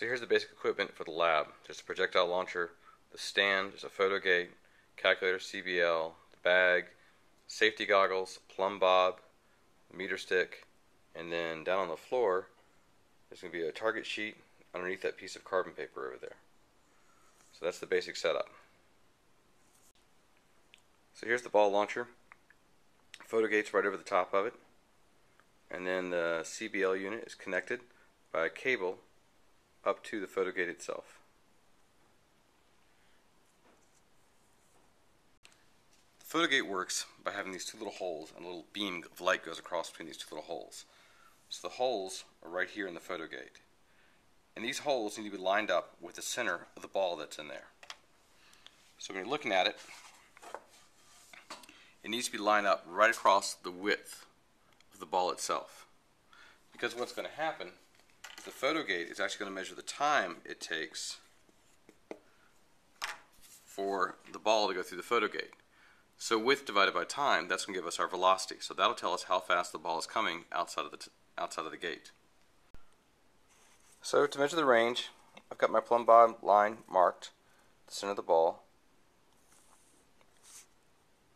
So here's the basic equipment for the lab. Just a projectile launcher, the stand, there's a photo gate, calculator CBL, the bag, safety goggles, plumb bob, meter stick, and then down on the floor there's going to be a target sheet underneath that piece of carbon paper over there. So that's the basic setup. So here's the ball launcher. Photo gate's right over the top of it. And then the CBL unit is connected by a cable up to the photo gate itself. The photo gate works by having these two little holes and a little beam of light goes across between these two little holes. So the holes are right here in the photo gate. And these holes need to be lined up with the center of the ball that's in there. So when you're looking at it, it needs to be lined up right across the width of the ball itself. Because what's going to happen the photo gate is actually going to measure the time it takes for the ball to go through the photo gate. So width divided by time, that's going to give us our velocity. So that'll tell us how fast the ball is coming outside of the, outside of the gate. So to measure the range, I've got my plumb bob line marked, the center of the ball.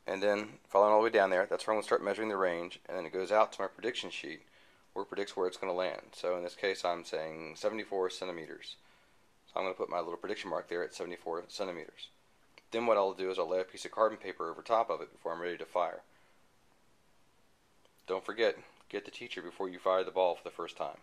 And then following all the way down there, that's where I'm going to start measuring the range. And then it goes out to my prediction sheet it predicts where it's going to land. So in this case, I'm saying 74 centimeters. So I'm going to put my little prediction mark there at 74 centimeters. Then what I'll do is I'll lay a piece of carbon paper over top of it before I'm ready to fire. Don't forget, get the teacher before you fire the ball for the first time.